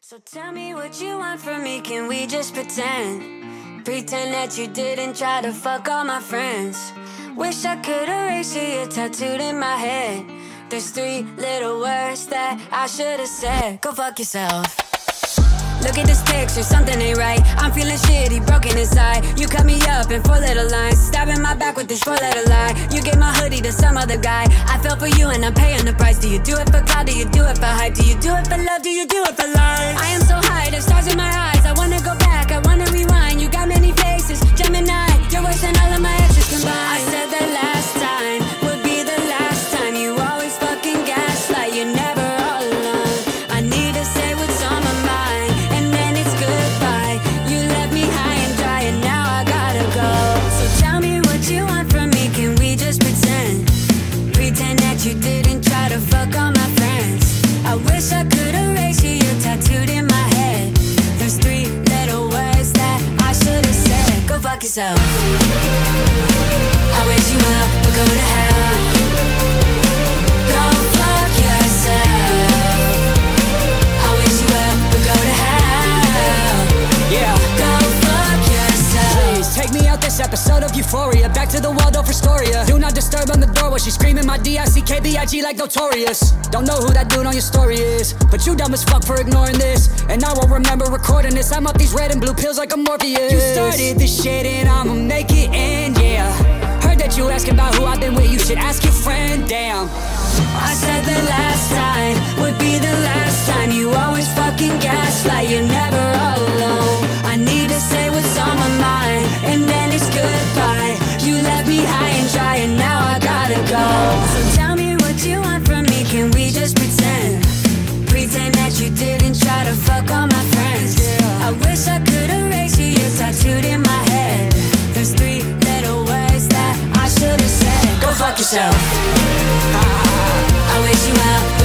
So tell me what you want from me, can we just pretend? Pretend that you didn't try to fuck all my friends. Wish I could erase you, you're tattooed in my head. There's three little words that I should have said. Go fuck yourself. Look at this picture, something ain't right. I'm feeling shitty, broken inside. You cut me up in four little lines, stabbing my back with this four letter lie. You gave my hoodie to some other guy. I fell for you and I'm paying the price. Do you do it for cloud? Do you do it for hype? Do you do it for love? Do you do it for life? Yourself. Euphoria. Back to the Waldorf Astoria. Do not disturb on the door while she's screaming my D I C K B I G like notorious. Don't know who that dude on your story is, but you dumb as fuck for ignoring this. And I won't remember recording this. I'm up these red and blue pills like a Morpheus. You started this shit and I'ma make it end, yeah. Heard that you asking about who I've been with. You should ask your friend, damn. I said the last time yourself. I, I wish you well.